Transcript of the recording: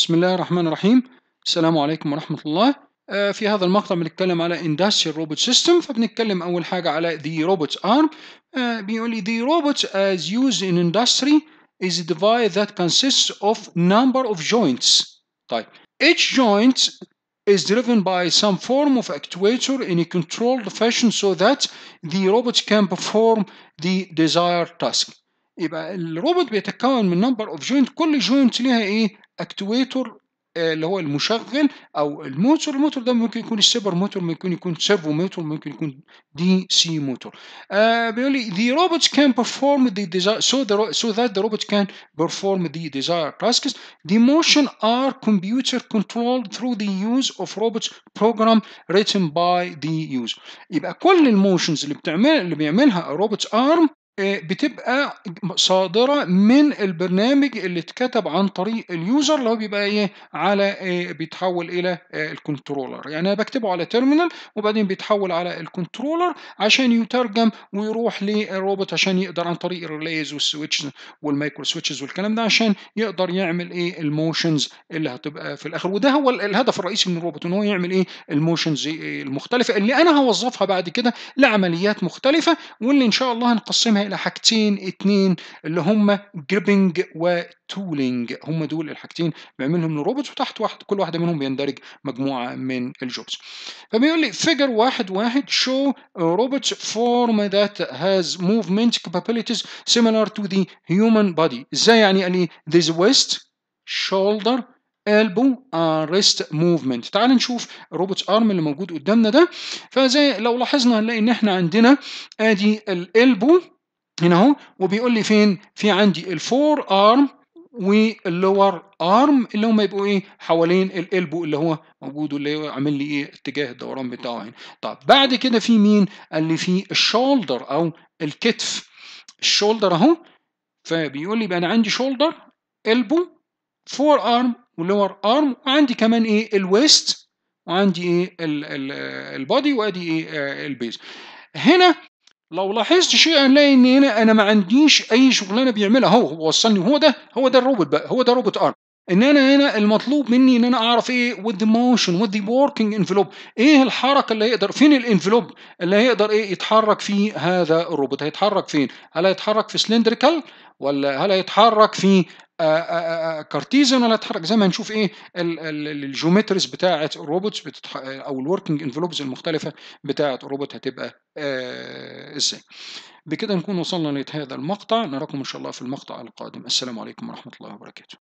بسم الله الرحمن الرحيم السلام عليكم ورحمة الله آه، في هذا المقطع بنتكلم على Industrial Robot System فبنتكلم أول حاجة على The Robot Arm آه، بيقول لي The robot as used in industry is a device that consists of number of joints طيب each joint is driven by some form of actuator in a controlled fashion so that the robot can perform the desired task يبقى الروبوت بيتكون من number of joint كل joint ليها إيه؟ actuator اللي هو المشغل أو ال motor. ال motor ده ممكن يكون stepper motor ممكن يكون servo motor ممكن يكون DC motor. آه بيقول لي the robots can perform the desire so the so that the robot can perform the desired tasks. The motion are computer controlled through the use of robots program written by the user. يبقى كل ال motions اللي بتعمل اللي بيعملها robot arm بتبقى صادرة من البرنامج اللي اتكتب عن طريق ال user اللي هو بيبقى إيه على إيه بيتحول إلى ال controller. يعني أنا بكتبه على terminal وبعدين بيتحول على ال controller عشان يترجم ويروح للروبوت عشان يقدر عن طريق ال relays وال switch وال micro switches والكلام ده عشان يقدر يعمل إيه ال motions اللي هتبقى في الآخر. وده هو الهدف الرئيسي من الروبوت إن هو يعمل إيه ال motions المختلفة. اللي أنا هوظفها بعد كده لعمليات مختلفة واللي إن شاء الله هنقسمها إلى حاجتين اتنين اللي هم gripping و tooling هم دول الحاجتين بيعملهم الروبوت وتحت واحد كل واحدة منهم بيندرج مجموعة من ال jobs. فبيقول لي figure واحد واحد a robot form that has movement capabilities similar to the human body. إزاي يعني؟ قال لي waist shoulder elbow and wrist movement. تعال نشوف robot arm اللي موجود قدامنا ده. فزي لو لاحظنا هنلاقي إن إحنا عندنا آدي ال elbow هنا اهو وبيقول لي فين؟ في عندي ال forearm وال lower arm اللي هم يبقوا إيه؟ حوالين ال elbow اللي هو موجود اللي هو عامل لي إيه؟ اتجاه الدوران بتاعه هنا. طب بعد كده في مين؟ قال لي في ال shoulder أو الكتف. ال shoulder أهو. فبيقول لي بقى أنا عندي shoulder elbow forearm و lower arm وعندي كمان إيه؟ ال waist وعندي إيه؟ ال body وأدي إيه؟ ال base هنا لو لاحظت شيء هنلاقي ان هنا أنا ما عنديش أي شغلانة بيعملها. هو هو وصلني. هو ده هو ده الروبوت بقى هو ده robot arm إن أنا هنا المطلوب مني إن أنا أعرف إيه motion with the working envelope. إيه الحركة اللي هيقدر فين ال envelope اللي هيقدر إيه يتحرك فيه هذا الروبوت؟ هيتحرك فين؟ هل هيتحرك في cylindrical ولا هل هيتحرك في Cartesian ولا هيتحرك زي ما هنشوف إيه ال geometries بتاعه ال robots. أو ال working envelopes المختلفة بتاعه الروبوت هتبقى آه إزاي؟ بكده نكون وصلنا لنهايه هذا المقطع. نراكم إن شاء الله في المقطع القادم. السلام عليكم ورحمة الله وبركاته.